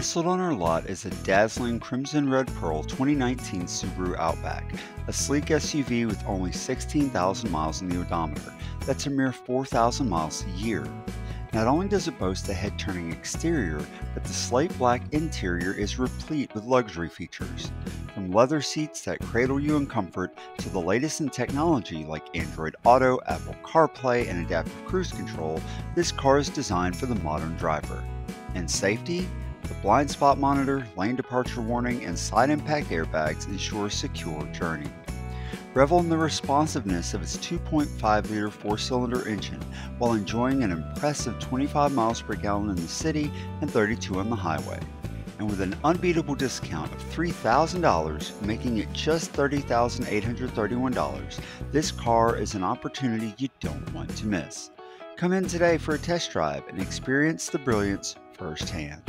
Nestled on our lot is a dazzling crimson red pearl 2019 Subaru Outback, a sleek SUV with only 16,000 miles on the odometer. That's a mere 4,000 miles a year. Not only does it boast a head turning exterior, but the slate black interior is replete with luxury features. From leather seats that cradle you in comfort to the latest in technology like Android Auto, Apple CarPlay, and adaptive cruise control, this car is designed for the modern driver. And safety? The blind spot monitor, lane departure warning, and side impact airbags ensure a secure journey. Revel in the responsiveness of its 2.5 liter four cylinder engine while enjoying an impressive 25 miles per gallon in the city and 32 on the highway. And with an unbeatable discount of $3,000, making it just $30,831, this car is an opportunity you don't want to miss. Come in today for a test drive and experience the brilliance firsthand.